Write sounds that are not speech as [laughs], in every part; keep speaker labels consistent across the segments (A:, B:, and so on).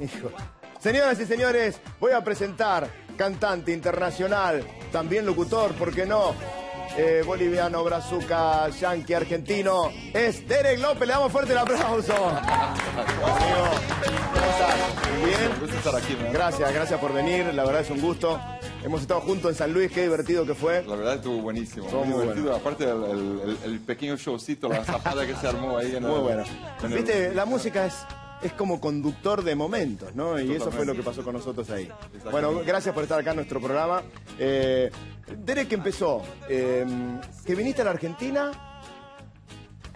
A: Hijo. Señoras y señores, voy a presentar cantante internacional, también locutor, ¿por qué no? Eh, boliviano, brazuca, yanqui, argentino. Es Derek López, le damos fuerte el aplauso. Amigo, ¿cómo estás? Bien. Gracias, gracias por venir, la verdad es un gusto. Hemos estado juntos en San Luis, qué divertido que fue.
B: La verdad estuvo buenísimo.
A: Estuvo
B: muy
A: muy
B: divertido. Aparte el, el- el- el pequeño showcito, la zapada que se armó ahí en el-
A: Muy bueno.
B: en
A: Viste, la música es, es como conductor de momentos, ¿no? Y eso fue lo que pasó con nosotros ahí. Bueno, gracias por estar acá en nuestro programa. Eh, Derek empezó, eh, que viniste a la Argentina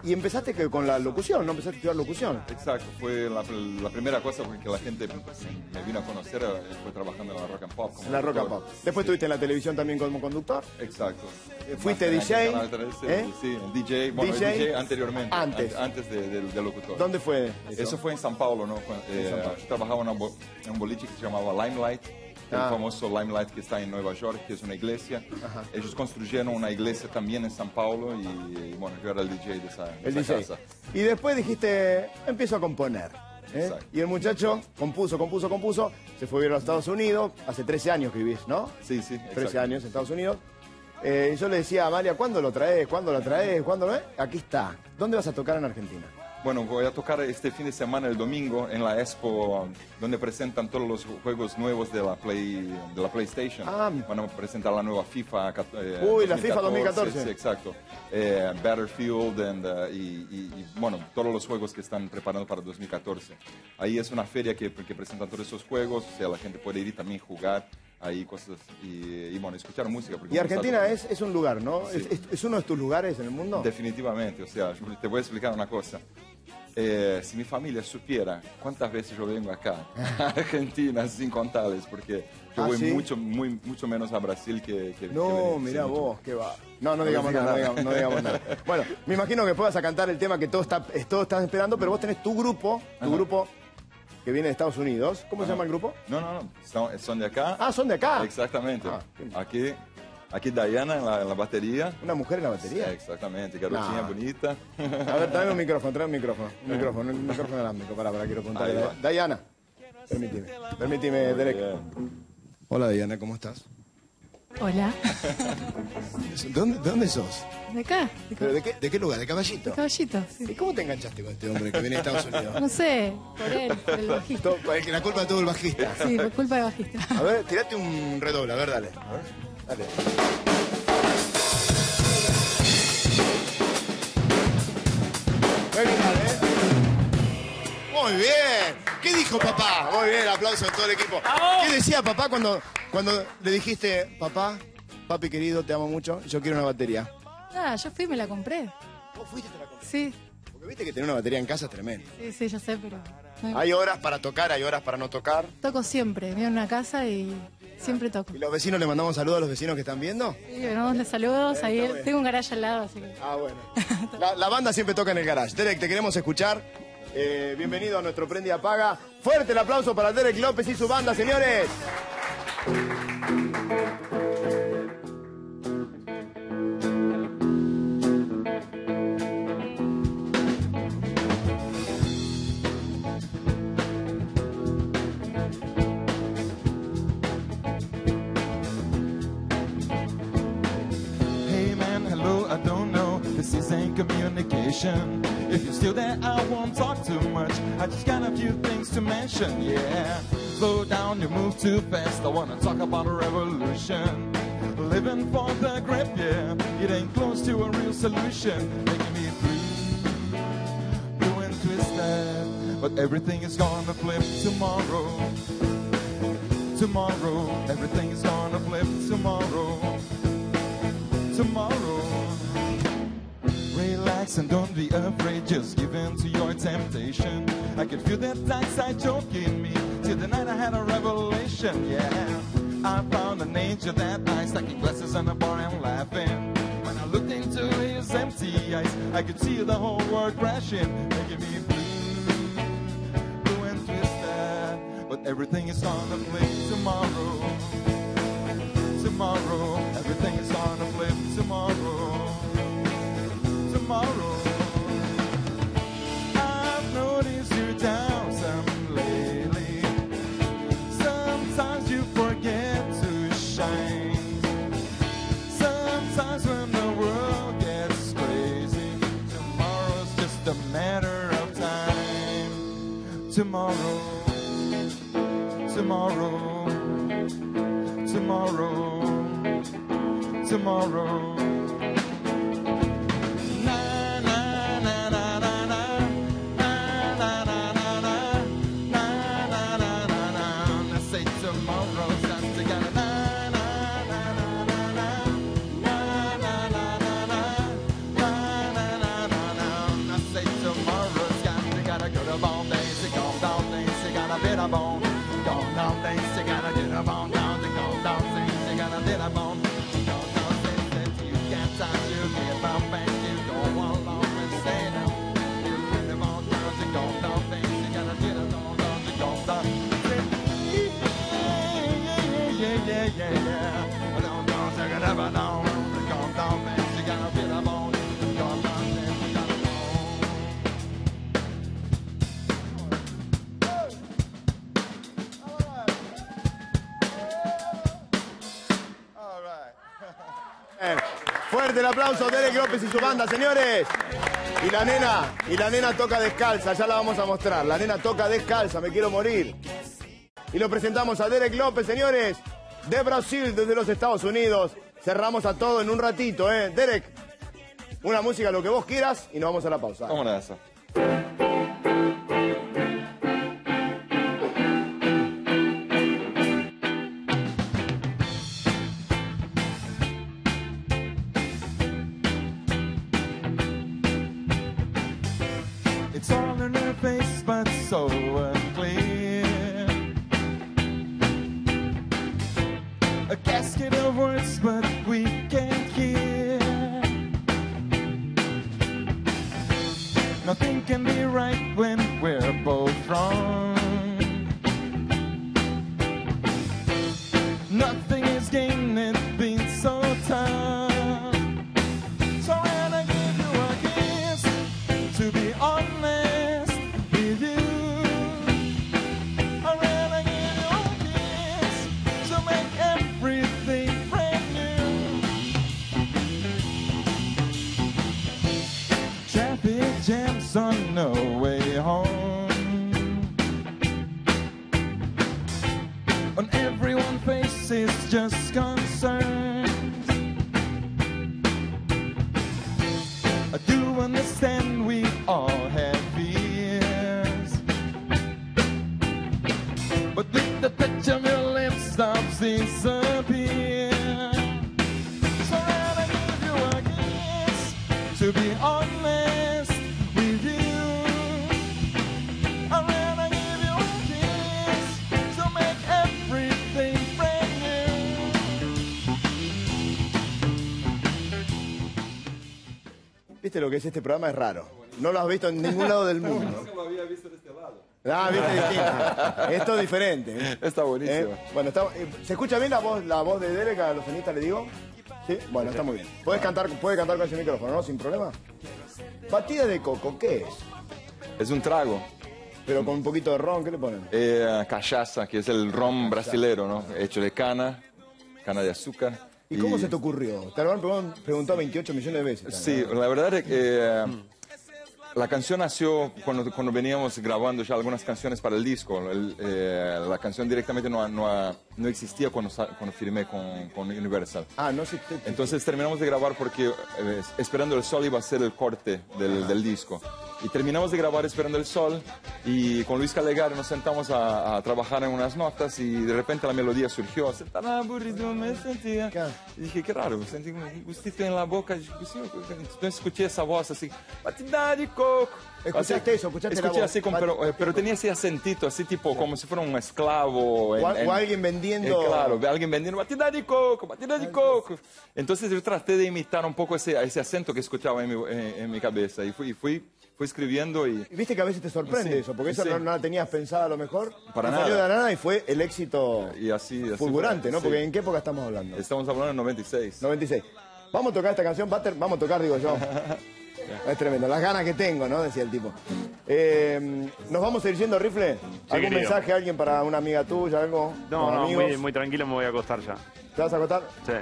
A: y empezaste que con la locución, ¿no? Empezaste a estudiar locución.
B: Exacto, fue la, la primera cosa que la gente me vino a conocer, eh, fue trabajando en la Rock and Pop. como
A: La rock and pop. Después estuviste en la televisión también como conductor.
B: Exacto.
A: Eh, fuiste
B: Más en
A: DJ,
B: el Canal 13,
A: ¿eh?
B: Sí, el DJ, bueno,
A: DJ,
B: el DJ anteriormente.
A: antes.
B: an- Antes de, de- de locutor.
A: ¿Dónde fue eso?
B: Eso fue en San Paulo, ¿no? Eh,
A: San Paulo.
B: yo trabajaba en, en un boliche que se llamaba Limelight,
A: Ah.
B: el famoso Limelight que está en Nueva York, que es una iglesia. Ellos construyeron una iglesia también en San Paulo y, y, bueno, yo era el DJ de esa, de
A: El
B: esa
A: DJ.
B: casa.
A: Y después dijiste, empiezo a componer. ¿eh? Y el muchacho compuso, compuso, compuso, se fue a vivir a Estados Unidos, hace 13 años que vivís, ¿no?
B: Sí, sí.
A: 13
B: exacto.
A: años en Estados Unidos. Eh, y yo le decía a Amalia, ¿cuándo lo traes? ¿Cuándo lo traes? ¿Cuándo lo ves? Aquí está. ¿Dónde vas a tocar en Argentina?
B: Bueno, voy a tocar este fin de semana, el domingo, en la Expo, donde presentan todos los juegos nuevos de la, Play, de la PlayStation.
A: Ah.
B: Van a presentar la nueva FIFA. eh,
A: Uy, la FIFA 2014.
B: Sí, exacto. Eh, Battlefield and, eh, y, y- y, bueno, todos los juegos que están preparando para 2014. Ahí es una feria que, que presentan todos esos juegos, o sea, la gente puede ir y también jugar ahí cosas y, y, bueno, escuchar música. porque
A: Y Argentina es, es un lugar, ¿no?
B: Sí.
A: Es, es- uno de tus lugares en el mundo?
B: Definitivamente, o sea, te voy a explicar una cosa. Eh, si mi familia supiera cuántas veces yo vengo acá [laughs] a Argentina sin contarles, porque yo
A: ¿Ah,
B: voy
A: sí?
B: mucho, muy, mucho menos a Brasil que... que- que
A: No,
B: mucho.
A: vos, qué va. No, no
B: No
A: digamos
B: digas
A: nada, no
B: nada.
A: digamos, no digamos nada. [laughs] Bueno, me imagino que puedas a cantar el tema que todos está, todos están esperando, pero vos tenés tu grupo, tu
B: Ajá.
A: grupo que viene de Estados Unidos. ¿Cómo se
B: Ajá.
A: llama el grupo?
B: No, no, no, son, son de acá.
A: Ah, son de acá.
B: Exactamente.
A: Ah,
B: aquí, aquí Diana en la, en la batería.
A: Una mujer en la batería.
B: Exactamente, garotinha bonita.
A: A ver, tráeme un [laughs] micrófono, tráeme un micrófono. Un micrófono, un micrófono inalámbrico. Para, para, quiero preguntarle. Diana, permíteme. Permíteme, Derek. Hola, Diana, ¿cómo estás?
C: Hola.
A: ¿De [laughs] dónde, de dónde sos?
C: ¿De acá? ¿De,
A: ¿Pero de, qué, ¿De qué lugar? ¿De Caballito?
C: caballito? sí.
A: ¿Y cómo te enganchaste con este hombre que viene de Estados Unidos?
C: No sé, por él, por el [laughs] bajista.
A: Todo- La culpa de todo el bajista.
C: Sí, por culpa de bajista.
A: A ver, tirate un redoble, a ver, dale. A ver, dale. Muy bien, ¿eh? Muy bien. ¿Qué dijo papá? Muy bien, aplauso de todo el equipo. ¿Qué decía papá cuando, cuando le dijiste, papá, papi querido, te amo mucho, yo quiero una batería?
C: Ah, yo fui y me la compré.
A: ¿Vos fuiste y te la compraste?
C: Sí,
A: Porque viste que tener una batería en casa es tremendo.
C: sí, sí, yo sé, pero... no-
A: Hay horas para tocar, hay horas para no tocar.
C: Toco siempre, vivo en una casa y siempre toco.
A: ¿Y los vecinos le mandamos saludos a los vecinos que están viendo?
C: Sí, bueno, les saludos, ahí tengo un garaje al lado, así que...
A: Ah, bueno. [laughs] La, la banda siempre toca en el garage. Derek, te queremos escuchar. Eh, bienvenido a nuestro Prende y Apaga. Fuerte el aplauso para Derek López y su banda, señores.
D: Hey man, hello, I don't know. This communication. If you're still there, I won't talk too much. I just got a few things to mention, yeah. Slow down, you move too fast. I wanna talk about a revolution. Living for the grip, yeah. It ain't close to a real solution. Making me blue, blue and twisted. But everything is gonna flip tomorrow. Tomorrow, everything is gonna flip tomorrow tomorrow. Relax and don't be afraid, just give in to your temptation. I could feel that dark side choking me. Till the night I had a revelation, yeah. I found an angel that night, stacking glasses on the bar and laughing. When I looked into his empty eyes, I could see the whole world crashing, making me blue, blue and twisted. But everything is gonna flip tomorrow tomorrow. just a matter of time. Tomorrow,
B: tomorrow, tomorrow, tomorrow.
A: Fuerte el aplauso, Derek López y su banda, señores. Y la nena, y la nena toca descalza, ya la vamos a mostrar. La nena toca descalza, me quiero morir. Y lo presentamos a Derek López, señores, de Brasil, desde los Estados Unidos. Cerramos a todo en un ratito, ¿eh? Derek, una música, lo que vos quieras, y nos vamos a la pausa.
E: Vamos nessa.
B: thinking the just concern. I do understand we all have fears. But with the touch of your lips stops disappear. So rather give you a kiss to be honest
A: ¿Viste lo que es este programa? Es raro. No lo has visto en ningún lado del mundo. [laughs] Ah, viste [laughs] distinto. Esto es diferente.
E: Está buenísimo.
A: ¿Eh? Bueno, está- eh, ¿se escucha bien la voz, la voz de Derek a los sonistas, le digo? Sí, bueno, está muy bien. Puedes cantar, puede cantar con ese micrófono, ¿no? Sin problema. Batida de coco, ¿qué es?
E: Es un trago.
A: Pero con un poquito de ron, ¿qué le ponen?
E: Eh, cachaza, que es el ron brasilero, ¿no? Hecho de cana, cana de azúcar.
A: ¿Y cómo se te ocurrió? Te lo han pregun- preguntado 28 millones de veces.
E: Sí, la verdad es que eh, la canción nació cuando, cuando veníamos grabando ya algunas canciones para el disco. El, eh, la canción directamente no, no, no existía cuando, cuando firmé con, con Universal.
A: Ah, no sé. te-
E: Entonces terminamos de grabar porque eh, Esperando el Sol iba a ser el corte del, del disco. Y terminamos de grabar Esperando el Sol y con Luis Calegari nos sentamos a, a trabajar en unas notas y de repente la melodía surgió. Tan aburrido me sentía. Y dije, qué raro, sentí un gustito en la boca. Dije, "Sí", Entonces escuché esa voz así, batida de coco.
A: Escuchaste
E: Así-
A: eso, escuchaste la
E: Escuché
A: voz.
E: así, como, pero, eh, pero tenía ese acentito, así tipo como si fuera un esclavo. en-
A: O,
E: en-
A: o alguien vendiendo.
E: eh, claro, alguien vendiendo batida de coco, batida de coco. Entonces yo traté de imitar un poco ese, ese acento que escuchaba en mi, en, en mi cabeza y fui, y fui, escribiendo y
A: Y Viste que a veces te sorprende
E: Sí,
A: eso, porque eso
E: sí.
A: no, no la tenías pensada a lo mejor.
E: Para
A: Salió
E: nada.
A: de la nada y fue el éxito
E: y así, así
A: fulgurante,
E: fue,
A: ¿no?
E: sí.
A: Porque ¿en qué época estamos hablando?
E: Estamos hablando en 96.
A: 96. Vamos a tocar esta canción, va a ter- vamos a tocar, digo yo. [laughs] Es tremendo, las ganas que tengo, ¿no? Decía el tipo. Eh, ¿Nos vamos a ir yendo, Rifle? ¿Algún
F: querido.
A: mensaje a alguien para una amiga tuya, algo?
F: No,
A: ¿Con
F: no, muy tranquilo me voy a acostar ya.
A: ¿Te vas a acostar?
F: Sí.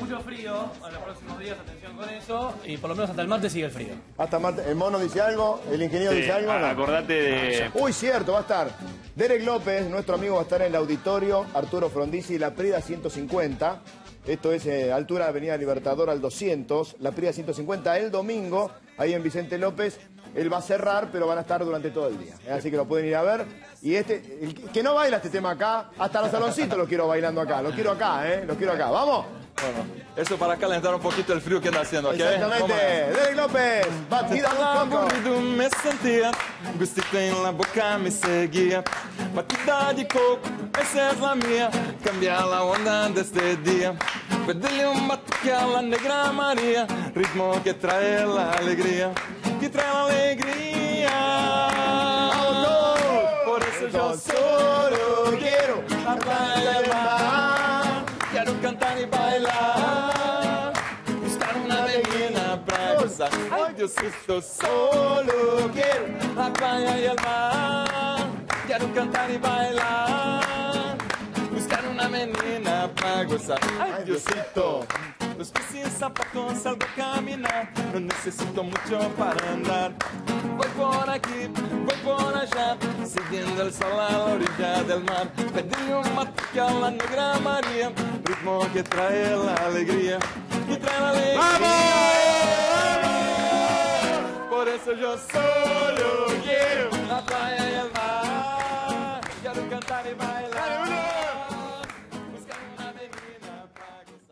G: Mucho frío a los próximos días, atención con eso. Y por lo menos hasta el martes sigue el frío.
A: Hasta Marte. ¿El mono dice algo? ¿El ingeniero
F: Sí,
A: dice algo? No.
F: acordate de.
A: Uy, cierto, va a estar. Derek López, nuestro amigo, va a estar en el auditorio Arturo Frondizi, La Prida 150. Esto es eh, altura Avenida Libertador al 200, La Prida 150, el domingo, ahí en Vicente López. Él va a cerrar, pero van a estar durante todo el día. ¿eh? Así que lo pueden ir a ver. Y este, el que no baila este tema acá, hasta los saloncitos lo quiero bailando acá. Lo quiero acá, ¿eh? Lo quiero acá. ¿Vamos?
B: Bueno, eso para calentar un poquito el frío que anda haciendo, ¿ok?
A: Exactamente. Derek López, batida coco.
B: aburrido, me sentía, gustito en la boca me seguía. Batida de coco, esa es la mía, cambia la onda de este día. Pedirle un batuque a la negra María, ritmo que trae la alegría, que trae la alegría. Por eso yo solo quiero la playa y el mar, quiero cantar y bailar. Buscar una menina pra gozar. Ay, Diosito, solo quiero la playa y el mar. Quiero cantar y bailar. menina pra gozar. Ai, Diosito. Nos precisa y zapatos salgo a caminar. Não necessito muito para andar. Voy por aqui, voy por allá. seguindo o sol à la orilla del mar. Pedí un matical a la negra María. Ritmo que trae a alegria. Que trae a alegria. ¡Vamos! Por isso eu solo quiero na praia e el mar. Quero cantar e bailar.